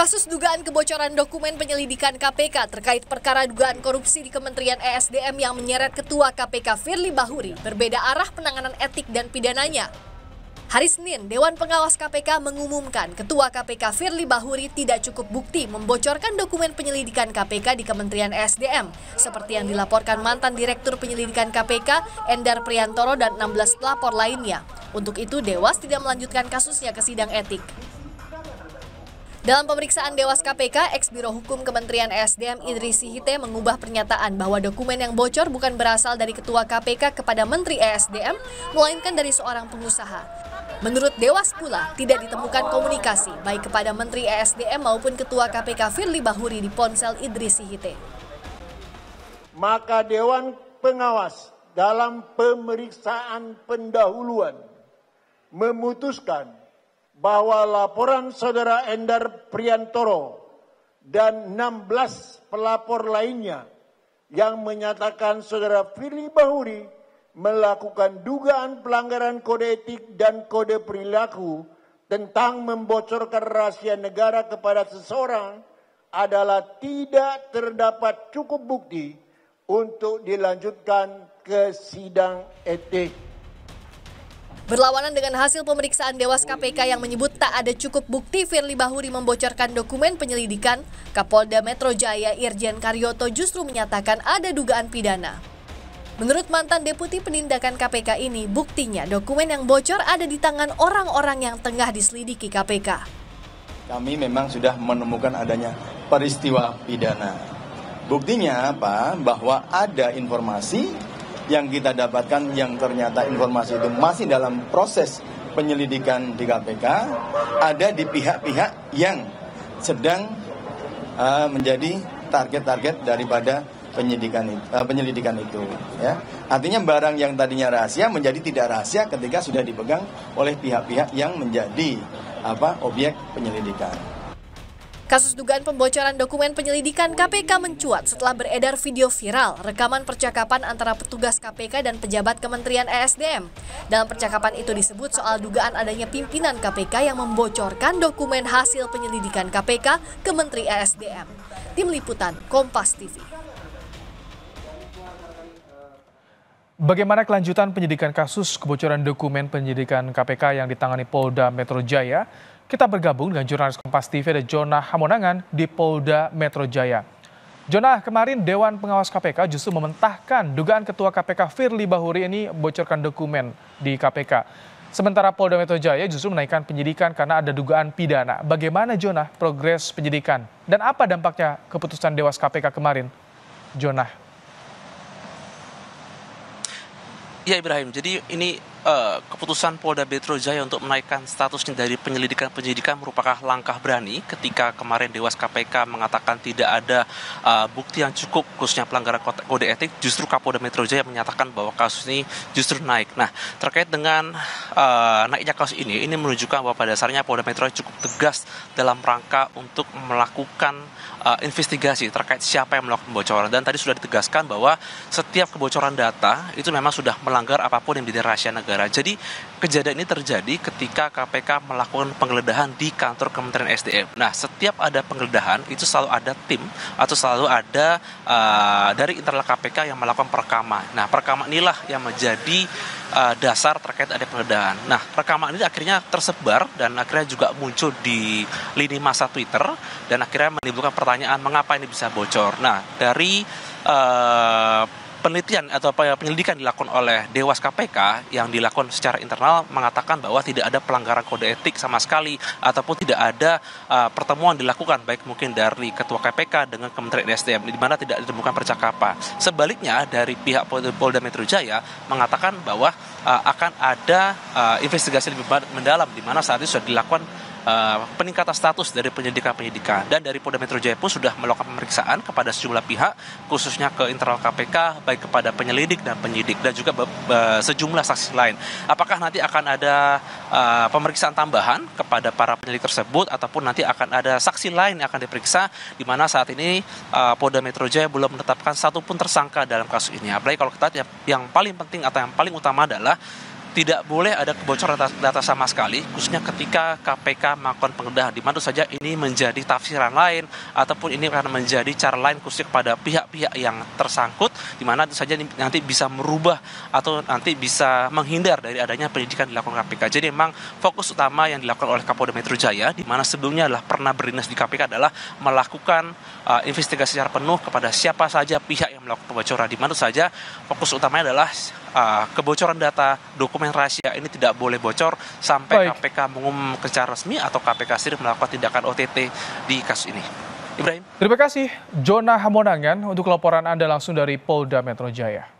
Kasus dugaan kebocoran dokumen penyelidikan KPK terkait perkara dugaan korupsi di Kementerian ESDM yang menyeret Ketua KPK Firly Bahuri berbeda arah penanganan etik dan pidananya. Hari Senin, Dewan Pengawas KPK mengumumkan Ketua KPK Firly Bahuri tidak cukup bukti membocorkan dokumen penyelidikan KPK di Kementerian ESDM, seperti yang dilaporkan mantan Direktur Penyelidikan KPK, Endar Priantoro dan 16 pelapor lainnya. Untuk itu, Dewas tidak melanjutkan kasusnya ke sidang etik. Dalam pemeriksaan Dewas KPK, ex Biro Hukum Kementerian ESDM Idris Sihite mengubah pernyataan bahwa dokumen yang bocor bukan berasal dari Ketua KPK kepada Menteri ESDM, melainkan dari seorang pengusaha. Menurut Dewas pula, tidak ditemukan komunikasi baik kepada Menteri ESDM maupun Ketua KPK Firly Bahuri di ponsel Idris Sihite. Maka Dewan Pengawas dalam pemeriksaan pendahuluan memutuskan bahwa laporan saudara Endar Priantoro dan 16 pelapor lainnya yang menyatakan saudara Firly Bahuri melakukan dugaan pelanggaran kode etik dan kode perilaku tentang membocorkan rahasia negara kepada seseorang adalah tidak terdapat cukup bukti untuk dilanjutkan ke sidang etik. Berlawanan dengan hasil pemeriksaan Dewas KPK yang menyebut tak ada cukup bukti Firly Bahuri membocorkan dokumen penyelidikan, Kapolda Metro Jaya Irjen Karyoto justru menyatakan ada dugaan pidana. Menurut mantan Deputi Penindakan KPK ini, buktinya dokumen yang bocor ada di tangan orang-orang yang tengah diselidiki KPK. Kami memang sudah menemukan adanya peristiwa pidana. Buktinya apa? Bahwa ada informasi yang kita dapatkan yang ternyata informasi itu masih dalam proses penyelidikan di KPK ada di pihak-pihak yang sedang uh, menjadi target-target daripada penyidikan itu, uh, penyelidikan itu ya artinya barang yang tadinya rahasia menjadi tidak rahasia ketika sudah dipegang oleh pihak-pihak yang menjadi apa objek penyelidikan. Kasus dugaan pembocoran dokumen penyelidikan KPK mencuat setelah beredar video viral rekaman percakapan antara petugas KPK dan pejabat Kementerian ESDM. Dalam percakapan itu disebut soal dugaan adanya pimpinan KPK yang membocorkan dokumen hasil penyelidikan KPK ke Menteri ESDM. Tim Liputan Kompas TV. Bagaimana kelanjutan penyidikan kasus kebocoran dokumen penyidikan KPK yang ditangani Polda Metro Jaya? Kita bergabung dengan jurnalis Kompas TV ada Jonah Hamonangan di Polda Metro Jaya. Jonah, kemarin Dewan Pengawas KPK justru mementahkan dugaan Ketua KPK Firly Bahuri ini bocorkan dokumen di KPK. Sementara Polda Metro Jaya justru menaikkan penyidikan karena ada dugaan pidana. Bagaimana Jonah progres penyidikan dan apa dampaknya keputusan Dewas KPK kemarin? Jonah. Ya Ibrahim, jadi ini uh, keputusan Polda Metro Jaya untuk menaikkan statusnya dari penyelidikan-penyelidikan merupakan langkah berani ketika kemarin Dewas KPK mengatakan tidak ada uh, bukti yang cukup khususnya pelanggaran kode etik. Justru Kapolda Metro Jaya menyatakan bahwa kasus ini justru naik. Nah, terkait dengan uh, naiknya kasus ini ini menunjukkan bahwa pada dasarnya Polda Metro Jaya cukup tegas dalam rangka untuk melakukan uh, investigasi terkait siapa yang melakukan kebocoran. Dan tadi sudah ditegaskan bahwa setiap kebocoran data itu memang sudah melanggar apa pun yang menjadi rahasia negara negara. Jadi kejadian ini terjadi ketika KPK melakukan penggeledahan di kantor Kementerian SDM. Nah, setiap ada penggeledahan itu selalu ada tim atau selalu ada uh, dari internal KPK yang melakukan perekaman. Nah, perekaman inilah yang menjadi uh, dasar terkait ada penggeledahan. Nah, rekaman ini akhirnya tersebar dan akhirnya juga muncul di lini masa Twitter dan akhirnya menimbulkan pertanyaan mengapa ini bisa bocor. Nah, dari uh, penelitian atau penyelidikan dilakukan oleh Dewas KPK yang dilakukan secara internal mengatakan bahwa tidak ada pelanggaran kode etik sama sekali ataupun tidak ada uh, pertemuan dilakukan baik mungkin dari Ketua KPK dengan Kementerian SDM di mana tidak ditemukan percakapan. Sebaliknya dari pihak Polda Metro Jaya mengatakan bahwa uh, akan ada uh, investigasi lebih mendalam di mana saat itu sudah dilakukan uh, peningkatan status dari penyidikan-penyidikan dan dari Polda Metro Jaya pun sudah melakukan pemeriksaan kepada sejumlah pihak khususnya ke internal KPK baik kepada penyelidik dan penyidik dan juga sejumlah saksi lain. Apakah nanti akan ada uh, pemeriksaan tambahan kepada para penyelidik tersebut ataupun nanti akan ada saksi lain yang akan diperiksa di mana saat ini uh, Polda Metro Jaya belum menetapkan satupun tersangka dalam kasus ini. Apalagi kalau kita yang paling penting atau yang paling utama adalah tidak boleh ada kebocoran data, sama sekali, khususnya ketika KPK melakukan penggeledahan. Di mana saja ini menjadi tafsiran lain ataupun ini akan menjadi cara lain khususnya kepada pihak-pihak yang tersangkut, di mana saja nanti bisa merubah atau nanti bisa menghindar dari adanya pendidikan dilakukan KPK. Jadi memang fokus utama yang dilakukan oleh Kapolda Metro Jaya, di mana sebelumnya adalah pernah berdinas di KPK adalah melakukan uh, investigasi secara penuh kepada siapa saja pihak yang melakukan kebocoran. Di mana saja fokus utamanya adalah uh, kebocoran data dokumen rahasia ini tidak boleh bocor sampai Baik. KPK mengumumkan secara resmi atau KPK sendiri melakukan tindakan OTT di kasus ini. Ibrahim. Terima kasih Jona Hamonangan untuk laporan Anda langsung dari Polda Metro Jaya.